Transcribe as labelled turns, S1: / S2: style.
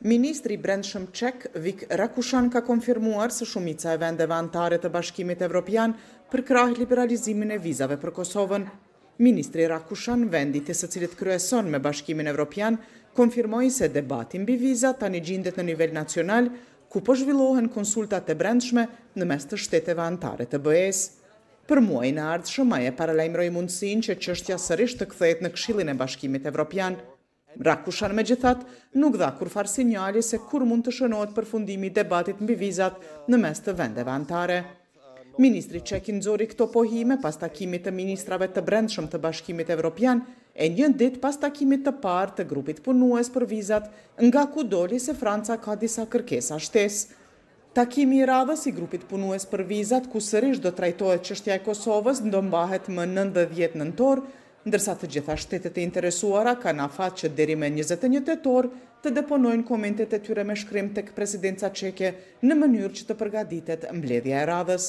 S1: Ministri i Brendshëm çek, Vit Rakushan ka konfirmuar se shumica e vendeve anëtare të Bashkimit Evropian përkrahin liberalizimin e vizave për Kosovën. Ministri Rakushan, vendi i të cilit kryeson me Bashkimin Evropian, konfirmoi se debati mbi vizat tani gjindet në nivel nacional, ku po zhvillohen konsultat e brendshme në mes të shteteve anëtare të BE-së. Për muajin e ardhshëm, ai e paralajmëroi mundësinë që çështja sërish të kthehet në Këshillin e Bashkimit Evropian. Rakushan megjithatë, nuk dha kurrfarë sinjali se kur mund të shënohet përfundimi i debatit mbi vizat në mes të vendeve anëtare. Ministri çek i nxori këto pohime pas takimit të ministrave të Brendshëm të Bashkimit Evropian e një ditë pas takimit të parë të grupit punues për vizat nga ku doli se Franca ka disa kërkesa shtesë Takimi i radhës i grupit punues për vizat, ku sërish do trajtohet çështja e Kosovës, do mbahet më nëntë dhjetë nëntor, ndërsa të gjitha shtetet e interesuara kanë afat që deri më njëzet e një tetor të deponojnë komentet e tyre me shkrim tek Presidenca Çeke në mënyrë që të përgatitet mbledhja e radhës.